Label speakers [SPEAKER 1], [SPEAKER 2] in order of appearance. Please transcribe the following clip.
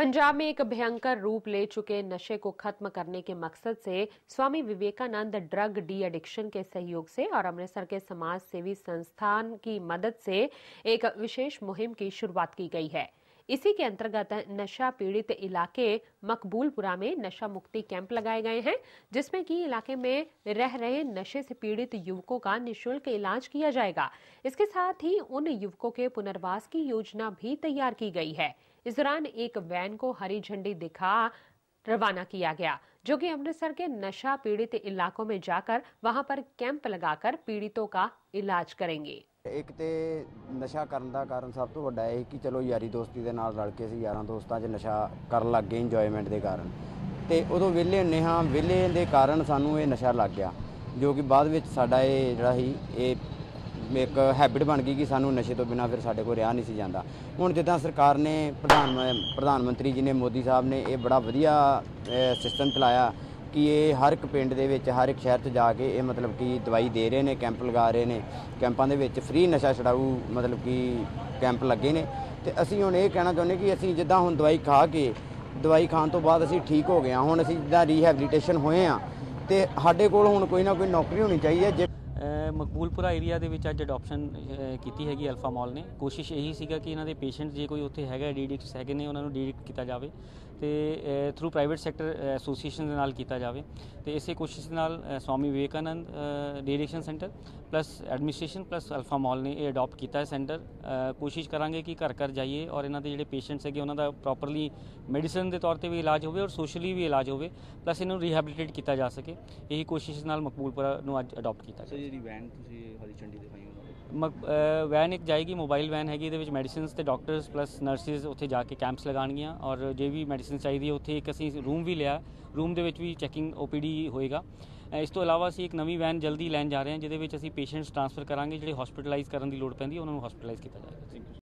[SPEAKER 1] पंजाब में एक भयंकर रूप ले चुके नशे को खत्म करने के मकसद से Swami Vivekananda drug de addiction के सहयोग से और अमृतसर के समाज सेवी संस्थान की मदद से एक विशेष मुहिम की शुरुआत की गई है। इसी के अंतर्गत नशा पीड़ित इलाके मकबूलपुरा में नशा मुक्ति कैंप लगाए गए हैं, जिसमें कि इलाके में रह रहे नशे से पीड़ित युवकों का निशुल्क इलाज किया जाएगा। इसके साथ ही उन युवकों के पुनर्वास की योजना भी तैयार की गई है। इस दौरान एक वैन को हरी झंडी दिखा रवाना किया गया जो कि अमृतसर के नशा पीड़ित इलाकों में जाकर वहां पर कैंप लगाकर पीड़ितों का इलाज करेंगे
[SPEAKER 2] ਇੱਕ ਤੇ ਨਸ਼ਾ ਕਰਨ ਦਾ ਕਾਰਨ ਸਭ ਤੋਂ ਵੱਡਾ ਇਹ ਕਿ ਚਲੋ ਯਾਰੀ ਦੋਸਤੀ ਦੇ ਨਾਲ ਰਲ ਕੇ ਅਸੀਂ ਯਾਰਾਂ ਦੋਸਤਾਂ 'ਚ ਨਸ਼ਾ ਕਰਨ ਲੱਗ ਗਏ ਇੰਜੋਇਮੈਂਟ ਦੇ ਕਾਰਨ ਤੇ ਉਦੋਂ ਵਿਹਲੇ ਹੁੰਨੇ ਹਾਂ ਵਿਹਲੇ ਦੇ ਕਾਰਨ ਸਾਨੂੰ ਇਹ ਨਸ਼ਾ ਲੱਗ ਗਿਆ ਜੋ ਕਿ ਬਾਅਦ ਵਿੱਚ ਸਾਡਾ ਇਹ ਜਿਹੜਾ ਸੀ ਇਹ ਇੱਕ ਹੈਬਿਟ ਬਣ ਗਈ ਕਿ ਸਾਨੂੰ ਨਸ਼ੇ ਤੋਂ ਬਿਨਾ ਫਿਰ ਸਾਡੇ ਕੋਲ ਰਿਹਾ ਨਹੀਂ ਸੀ ਜਾਂਦਾ। ਹੁਣ ਜਿੱਦਾਂ ਸਰਕਾਰ ਨੇ ਪ੍ਰਧਾਨ ਮ- ਪ੍ਰਧਾਨ ਮੰਤਰੀ ਜੀ ਨੇ ਮੋਦੀ ਸਾਹਿਬ ਨੇ ਇਹ ਬੜਾ ਵਧੀਆ ਸਿਸਟਮ ਚਲਾਇਆ ਕਿ ਇਹ ਹਰ ਇੱਕ ਪਿੰਡ ਦੇ ਵਿੱਚ, ਹਰ ਇੱਕ ਸ਼ਹਿਰ 'ਚ ਜਾ ਕੇ ਇਹ ਮਤਲਬ ਕਿ ਦਵਾਈ ਦੇ ਰਹੇ ਨੇ, ਕੈਂਪ ਲਗਾ ਰਹੇ ਨੇ। ਕੈਂਪਾਂ ਦੇ ਵਿੱਚ ਫ੍ਰੀ ਨਸ਼ਾ ਛਡਾਊ ਮਤਲਬ ਕਿ ਕੈਂਪ ਲੱਗੇ ਨੇ। ਤੇ ਅਸੀਂ ਹੁਣ ਇਹ ਕਹਿਣਾ ਚਾਹੁੰਦੇ ਕਿ ਅਸੀਂ ਜਿੱਦਾਂ ਹੁਣ ਦਵਾਈ ਖਾ ਕੇ, ਦਵਾਈ ਖਾਣ ਤੋਂ ਬਾਅਦ ਅਸੀਂ ਠੀਕ ਹੋ ਗਏ ਹਾਂ। ਹੁਣ ਅਸੀਂ ਜਿੱਦਾਂ ਰੀਹੈਬਿਲਿਟੇਸ਼ਨ ਹੋਏ ਆ ਤੇ ਸਾਡੇ ਕੋਲ ਹੁਣ ਕੋਈ ਨਾ ਕੋਈ ਨੌਕਰੀ ਹੋਣੀ ਚਾਹੀਦੀ ਹੈ, ਜੇ
[SPEAKER 3] ਮਕਬੂਲਪੁਰਾ ਏਰੀਆ ਦੇ ਵਿੱਚ ਅੱਜ ਅਡਾਪਸ਼ਨ ਕੀਤੀ ਹੈਗੀ ਅਲਫਾ ਮਾਲ ਨੇ। ਕੋਸ਼ਿਸ਼ ਇਹੀ ਸੀਗਾ ਕਿ ਇਹਨਾਂ ਦੇ ਪੇਸ਼ੈਂਟ ਜੇ ਕੋਈ ਉੱਥੇ ਹੈਗਾ ਡੀਡਿਕਟਸ ਹੈਗੇ ਨੇ, ਉਹਨਾਂ ਨੂੰ ਡੀਡਿਕਟ ਕੀਤਾ ਜਾਵੇ ਤੇ ਥਰੂ ਪ੍ਰਾਈਵੇਟ ਸੈਕਟਰ ਐਸੋਸੀਏਸ਼ਨ ਦੇ ਨਾਲ ਕੀਤਾ ਜਾਵੇ। ਤੇ ਇਸੇ ਕੋਸ਼ਿਸ਼ ਦੇ ਨਾਲ Swami Vivekananda de addiction centre plus administration plus Alpha mall ਨੇ ਇਹ ਅਡਾਪਟ ਕੀਤਾ ਹੈ ਸੈਂਟਰ ਕੋਸ਼ਿਸ਼ ਕਰਾਂਗੇ ਕਿ ਘਰ ਘਰ ਜਾਈਏ ਔਰ ਇਹਨਾਂ ਦੇ ਜਿਹੜੇ ਪੇਸ਼ੈਂਟਸ ਹੈਗੇ, ਉਹਨਾਂ ਦਾ ਪ੍ਰੋਪਰਲੀ ਮੈਡੀਸਨ ਦੇ ਤੌਰ ਤੇ ਵੀ ਇਲਾਜ ਹੋਵੇ ਔਰ ਸੋਸ਼ਲੀ ਵੀ ਇਲਾਜ ਹੋਵੇ ਪਲੱਸ ਇਹਨਾਂ ਨੂੰ ਰੀਹੈਬਿਲਿਟੇਟ ਕੀਤਾ ਜਾ ਸਕੇ। ਇਹੀ ਕੋਸ਼ਿਸ਼ ਨਾਲ ਮਕਬੂਲਪੁਰਾ ਨੂੰ ਅੱਜ ਅਡਾਪਟ ਕੀਤਾ
[SPEAKER 4] ਸਰ
[SPEAKER 3] ਗਿਆ
[SPEAKER 4] ਜਿਹੜੀ ਵੈਨ ਤੁਸੀਂ ਹਰੀ ਝੰਡੀ ਦਿਖਾਈ ਉਹਨਾਂ
[SPEAKER 3] ਵੈਨ ਇੱਕ ਜਾਏਗੀ ਮੋਬਾਈਲ ਵੈਨ ਹੈਗੀ ਇਹਦੇ ਵਿੱਚ ਮੈਡੀਸਿਨਸ ਤੇ ਡਾਕਟਰਸ ਪਲੱਸ ਨਰਸਿਸ ਉੱਥੇ ਜਾ ਕੇ ਕੈਂਪਸ ਲਗਾਉਣਗੀਆਂ ਔਰ ਜੇ ਵੀ ਮੈਡੀਸਿਨ ਚਾਹੀਦੀ ਹੈ ਉੱਥੇ ਇੱਕ ਅਸੀਂ ਰੂਮ ਵੀ ਲਿਆ। ਰੂਮ ਦੇ ਵਿੱਚ ਵੀ ਚੈਕਿੰਗ ਓਪੀਡੀ ਹੋਏਗਾ। ਇਸ ਤੋਂ ਇਲਾਵਾ ਅਸੀਂ ਇੱਕ ਨਵੀਂ ਵੈਨ ਜਲਦੀ ਲੈਣ ਜਾ ਰਹੇ ਹਾਂ ਜਿਹਦੇ ਵਿੱਚ ਅਸੀਂ ਪੇਸ਼ੈਂਟਸ ਟ੍ਰਾਂਸਫਰ ਕਰਾਂਗੇ ਜਿਹੜੇ ਹਸਪੀਟਲਾਈਜ਼ ਕਰਨ ਦੀ ਲੋੜ ਪੈਂਦੀ ਹੈ ਉਹਨਾਂ ਨੂੰ ਹਸਪੀਟਲਾਈਜ਼ ਕੀਤਾ ਜਾਏਗਾ।